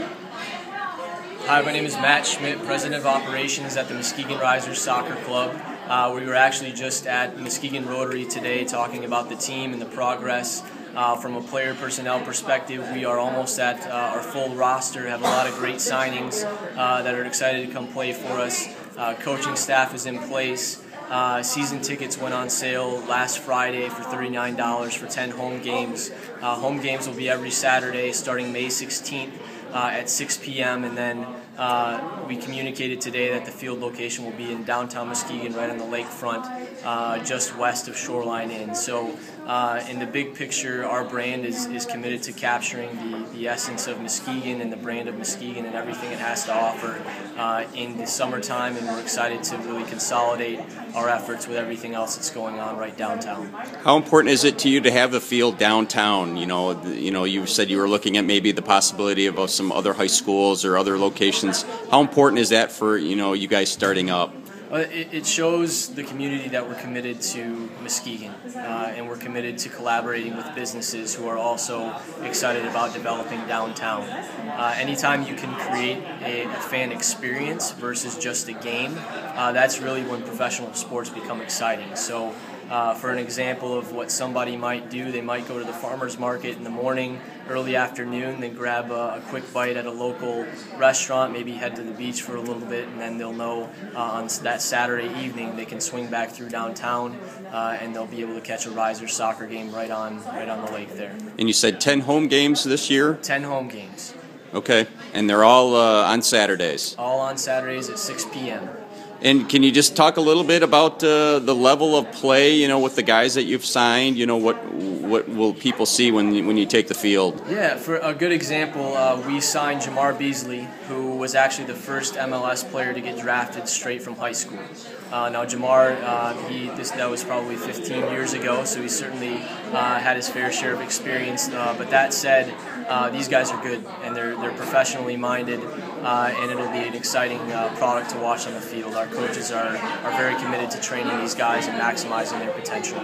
Hi, my name is Matt Schmitt, President of Operations at the Muskegon Risers Soccer Club. Uh, we were actually just at Muskegon Rotary today talking about the team and the progress. Uh, from a player personnel perspective, we are almost at uh, our full roster, have a lot of great signings uh, that are excited to come play for us. Uh, coaching staff is in place. Uh, season tickets went on sale last Friday for $39 for 10 home games. Uh, home games will be every Saturday starting May 16th uh, at 6 p.m. and then uh, we communicated today that the field location will be in downtown Muskegon, right on the lakefront, uh, just west of Shoreline Inn. So, uh, in the big picture, our brand is, is committed to capturing the, the essence of Muskegon and the brand of Muskegon and everything it has to offer uh, in the summertime, and we're excited to really consolidate our efforts with everything else that's going on right downtown. How important is it to you to have the field downtown? You know, you know, you said you were looking at maybe the possibility of some other high schools or other locations how important is that for you know you guys starting up? It, it, shows the community that we're committed to Muskegon, uh, and we're committed to collaborating with businesses who are also excited about developing downtown. Uh, anytime you can create a, a, fan experience versus just a game, uh, that's really when professional sports become exciting. So uh, for an example of what somebody might do, they might go to the farmer's market in the morning, early afternoon, then grab a, a, quick bite at a local restaurant, maybe head to the beach for a little bit, and then they'll know uh, on that Saturday evening they can swing back through downtown uh, and they'll be able to catch a riser soccer game right on right on the lake there. And you said 10 home games this year? 10 home games. Okay, and they're all uh, on Saturdays? All on Saturdays at 6 p.m. And can you just talk a little bit about uh, the level of play, you know, with the guys that you've signed? You know, what what will people see when you, when you take the field? Yeah, for a good example, uh, we signed Jamar Beasley, who was actually the first MLS player to get drafted straight from high school. Uh, now Jamar, uh, he this that was probably 15 years ago, so he certainly uh, had his fair share of experience. Uh, but that said, these guys are good and they're they're professionally minded, and it'll be an exciting product to watch on the field. Coaches are are very committed to training these guys and maximizing their potential.